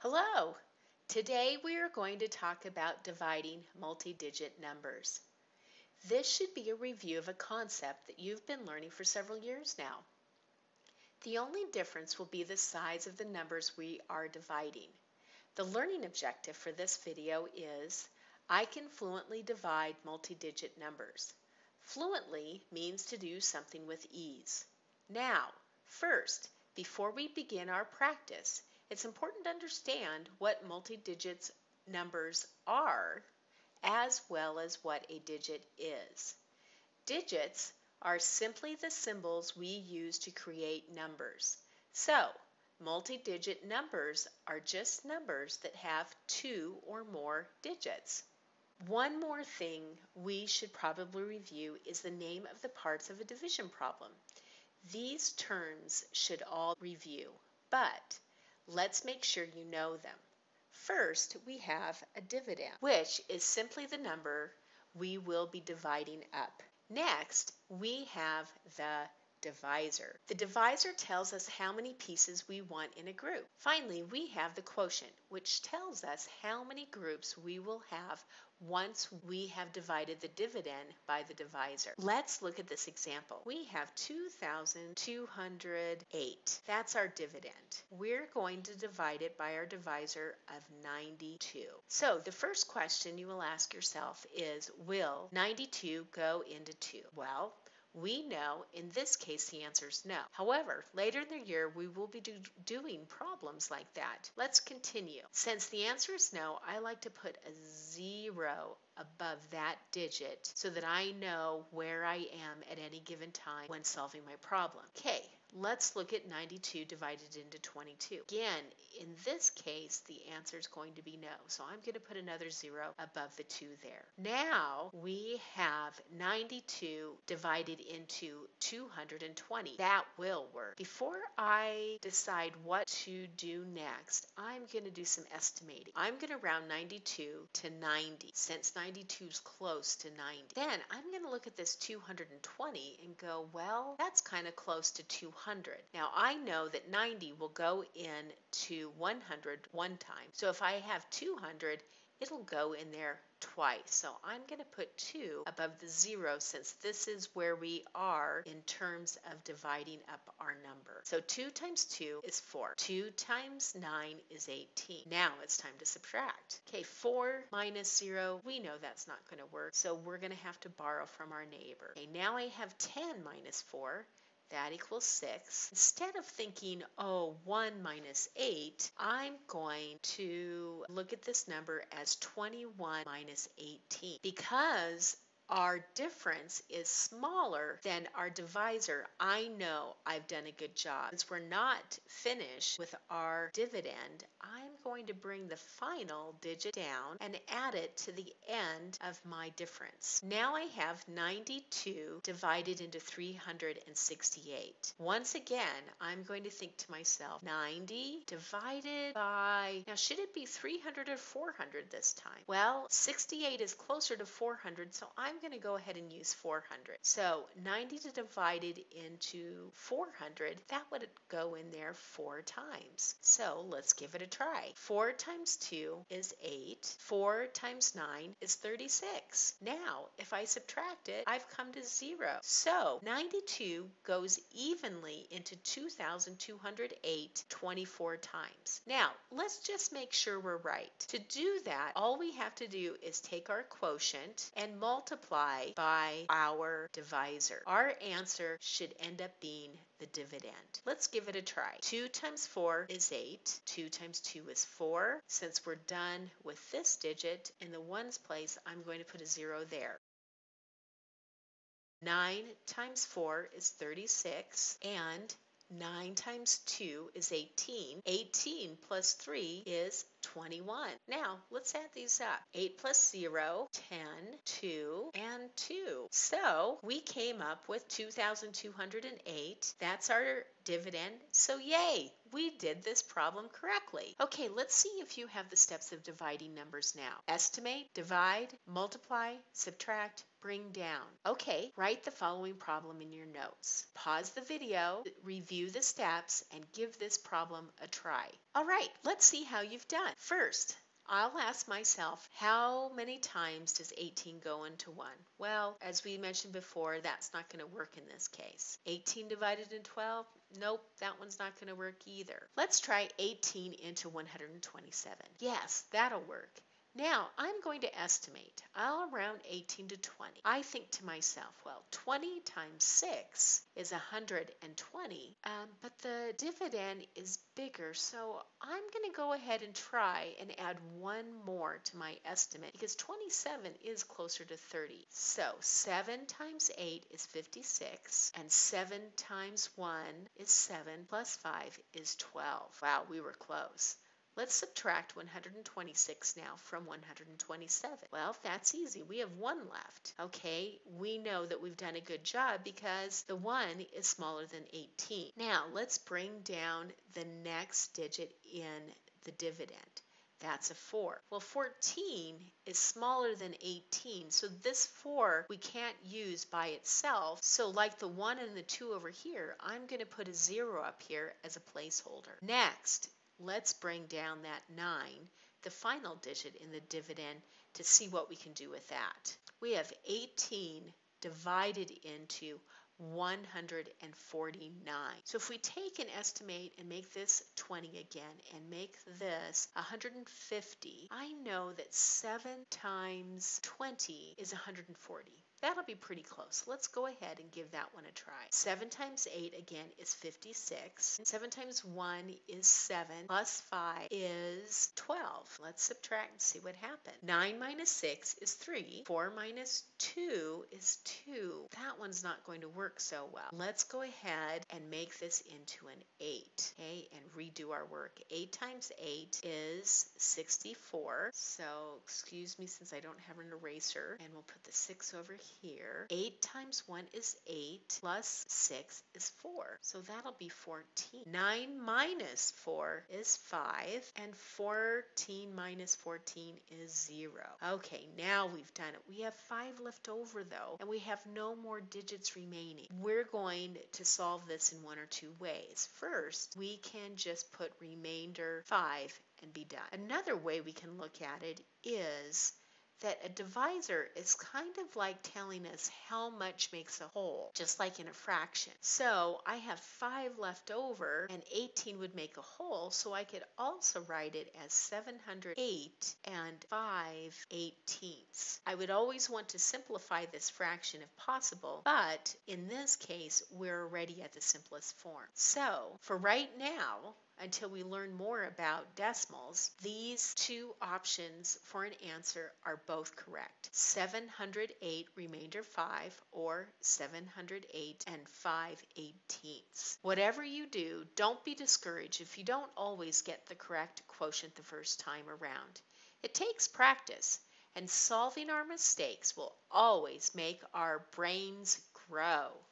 Hello! Today we are going to talk about dividing multi-digit numbers. This should be a review of a concept that you've been learning for several years now. The only difference will be the size of the numbers we are dividing. The learning objective for this video is I can fluently divide multi-digit numbers. Fluently means to do something with ease. Now, first, before we begin our practice, it's important to understand what multi-digits numbers are as well as what a digit is. Digits are simply the symbols we use to create numbers. So, multi-digit numbers are just numbers that have two or more digits. One more thing we should probably review is the name of the parts of a division problem. These terms should all review, but Let's make sure you know them. First, we have a dividend, which is simply the number we will be dividing up. Next, we have the divisor. The divisor tells us how many pieces we want in a group. Finally, we have the quotient, which tells us how many groups we will have once we have divided the dividend by the divisor. Let's look at this example. We have 2,208. That's our dividend. We're going to divide it by our divisor of 92. So the first question you will ask yourself is, will 92 go into 2? Well, we know in this case the answer is no. However, later in the year we will be do doing problems like that. Let's continue. Since the answer is no, I like to put a zero above that digit so that I know where I am at any given time when solving my problem. Okay, Let's look at 92 divided into 22. Again, in this case, the answer is going to be no. So I'm going to put another zero above the 2 there. Now we have 92 divided into 220. That will work. Before I decide what to do next, I'm going to do some estimating. I'm going to round 92 to 90 since 92 is close to 90. Then I'm going to look at this 220 and go, well, that's kind of close to 200. 100. Now I know that 90 will go in to 100 one time. So if I have 200, it'll go in there twice. So I'm going to put 2 above the 0 since this is where we are in terms of dividing up our number. So 2 times 2 is 4. 2 times 9 is 18. Now it's time to subtract. Okay, 4 minus 0, we know that's not going to work. So we're going to have to borrow from our neighbor. Okay, now I have 10 minus 4 that equals 6. Instead of thinking, oh, 1 minus 8, I'm going to look at this number as 21 minus 18 because our difference is smaller than our divisor, I know I've done a good job. Since we're not finished with our dividend, I'm going to bring the final digit down and add it to the end of my difference. Now I have 92 divided into 368. Once again, I'm going to think to myself, 90 divided by, now should it be 300 or 400 this time? Well, 68 is closer to 400, so I'm I'm going to go ahead and use 400. So 90 divided into 400, that would go in there four times. So let's give it a try. 4 times 2 is 8. 4 times 9 is 36. Now, if I subtract it, I've come to 0. So 92 goes evenly into 2,208 24 times. Now, let's just make sure we're right. To do that, all we have to do is take our quotient and multiply by our divisor. Our answer should end up being the dividend. Let's give it a try. 2 times 4 is 8. 2 times 2 is 4. Since we're done with this digit, in the ones place, I'm going to put a 0 there. 9 times 4 is 36, and 9 times 2 is 18. 18 plus 3 is 21. Now, let's add these up. 8 plus 0, 10, 2, and 2. So, we came up with 2,208. That's our dividend. So, yay! We did this problem correctly. Okay, let's see if you have the steps of dividing numbers now. Estimate, divide, multiply, subtract, bring down. Okay, write the following problem in your notes. Pause the video, review the steps, and give this problem a try. All right, let's see how you've done. First, I'll ask myself, how many times does 18 go into 1? Well, as we mentioned before, that's not going to work in this case. 18 divided into 12? Nope, that one's not going to work either. Let's try 18 into 127. Yes, that'll work. Now, I'm going to estimate. I'll round 18 to 20. I think to myself, well, 20 times 6 is 120, um, but the dividend is bigger, so I'm going to go ahead and try and add one more to my estimate because 27 is closer to 30. So 7 times 8 is 56, and 7 times 1 is 7, plus 5 is 12. Wow, we were close. Let's subtract 126 now from 127. Well, that's easy. We have 1 left. Okay, we know that we've done a good job because the 1 is smaller than 18. Now, let's bring down the next digit in the dividend. That's a 4. Well, 14 is smaller than 18, so this 4 we can't use by itself. So like the 1 and the 2 over here, I'm going to put a 0 up here as a placeholder. Next, Let's bring down that 9, the final digit in the dividend, to see what we can do with that. We have 18 divided into 149. So if we take an estimate and make this 20 again and make this 150, I know that 7 times 20 is 140. That'll be pretty close. Let's go ahead and give that one a try. 7 times 8 again is 56. 7 times 1 is 7 plus 5 is 12. Let's subtract and see what happens. 9 minus 6 is 3. 4 minus 2 is 2. That one's not going to work so well. Let's go ahead and make this into an 8, okay, and redo our work. 8 times 8 is 64. So, excuse me since I don't have an eraser, and we'll put the 6 over here. 8 times 1 is 8, plus 6 is 4. So that'll be 14. 9 minus 4 is 5, and 14 minus 14 is 0. Okay, now we've done it. We have 5 left over though, and we have no more digits remaining. We're going to solve this in one or two ways. First, we can just put remainder 5 and be done. Another way we can look at it is that a divisor is kind of like telling us how much makes a whole, just like in a fraction. So I have 5 left over, and 18 would make a whole, so I could also write it as 708 and 5 eighteenths. I would always want to simplify this fraction if possible, but in this case, we're already at the simplest form. So for right now, until we learn more about decimals, these two options for an answer are both correct. 708 remainder 5 or 708 and 5 eighteenths. Whatever you do, don't be discouraged if you don't always get the correct quotient the first time around. It takes practice, and solving our mistakes will always make our brains grow.